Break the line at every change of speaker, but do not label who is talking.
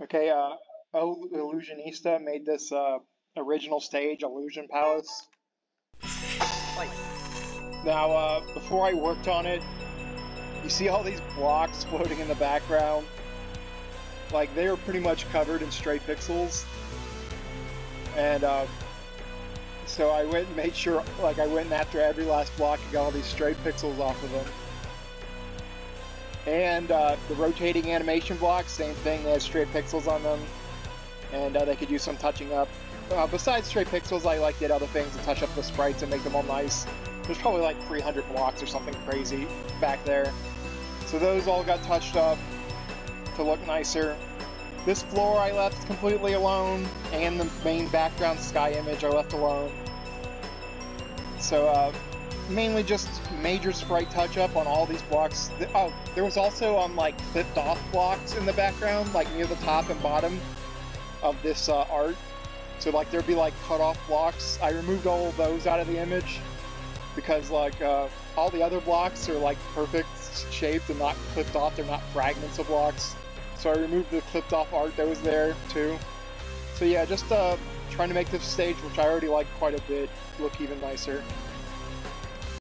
Okay, uh, Ilusionista made this uh, original stage, Illusion Palace. Now, uh, before I worked on it, you see all these blocks floating in the background? Like, they were pretty much covered in stray pixels. And, uh, so I went and made sure, like, I went and after every last block and got all these stray pixels off of them. And uh, the rotating animation blocks, same thing, they had straight pixels on them. And uh, they could use some touching up. Uh, besides straight pixels, I like did other things to touch up the sprites and make them all nice. There's probably like 300 blocks or something crazy back there. So those all got touched up to look nicer. This floor I left completely alone, and the main background sky image I left alone. So, uh, mainly just major sprite touch-up on all these blocks. Oh, there was also on, um, like, clipped-off blocks in the background, like, near the top and bottom of this uh, art. So, like, there'd be, like, cut-off blocks. I removed all those out of the image because, like, uh, all the other blocks are, like, perfect shaped and not clipped off. They're not fragments of blocks. So I removed the clipped off art that was there too. So yeah, just uh, trying to make this stage, which I already like quite a bit, look even nicer.